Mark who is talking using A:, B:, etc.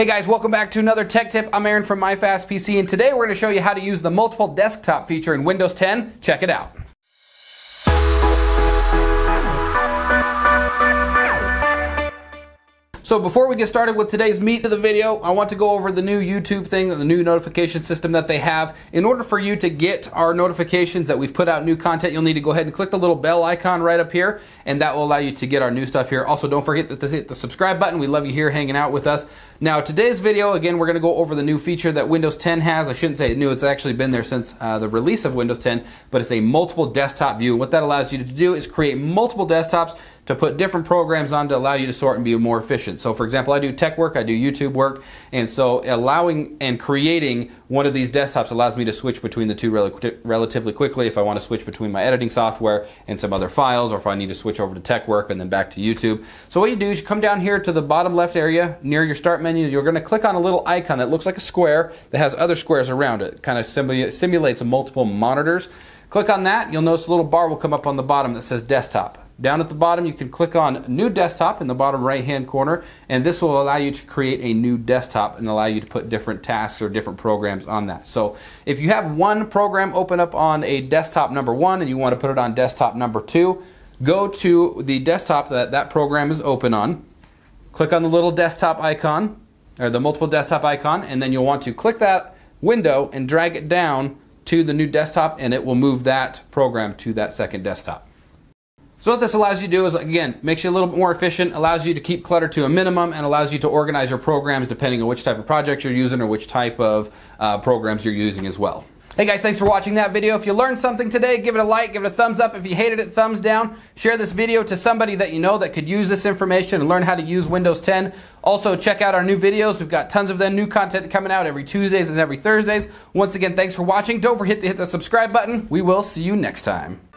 A: Hey guys, welcome back to another tech tip. I'm Aaron from MyFastPC and today we're going to show you how to use the multiple desktop feature in Windows 10. Check it out. So before we get started with today's meat of the video, I want to go over the new YouTube thing, the new notification system that they have. In order for you to get our notifications that we've put out new content, you'll need to go ahead and click the little bell icon right up here, and that will allow you to get our new stuff here. Also, don't forget to hit the subscribe button. We love you here hanging out with us. Now, today's video, again, we're going to go over the new feature that Windows 10 has. I shouldn't say it new, it's actually been there since uh, the release of Windows 10, but it's a multiple desktop view. What that allows you to do is create multiple desktops to put different programs on to allow you to sort and be more efficient. So for example, I do tech work, I do YouTube work, and so allowing and creating one of these desktops allows me to switch between the two rel relatively quickly if I want to switch between my editing software and some other files, or if I need to switch over to tech work and then back to YouTube. So what you do is you come down here to the bottom left area near your start menu, you're going to click on a little icon that looks like a square that has other squares around it. Kind of simulates multiple monitors. Click on that, you'll notice a little bar will come up on the bottom that says desktop. Down at the bottom, you can click on New Desktop in the bottom right hand corner, and this will allow you to create a new desktop and allow you to put different tasks or different programs on that. So if you have one program open up on a desktop number one and you want to put it on desktop number two, go to the desktop that that program is open on, click on the little desktop icon, or the multiple desktop icon, and then you'll want to click that window and drag it down to the new desktop, and it will move that program to that second desktop. So what this allows you to do is, again, makes you a little bit more efficient, allows you to keep clutter to a minimum, and allows you to organize your programs depending on which type of project you're using or which type of uh, programs you're using as well. Hey guys, thanks for watching that video. If you learned something today, give it a like, give it a thumbs up. If you hated it, thumbs down. Share this video to somebody that you know that could use this information and learn how to use Windows 10. Also, check out our new videos. We've got tons of them, new content coming out every Tuesdays and every Thursdays. Once again, thanks for watching. Don't forget to hit the subscribe button. We will see you next time.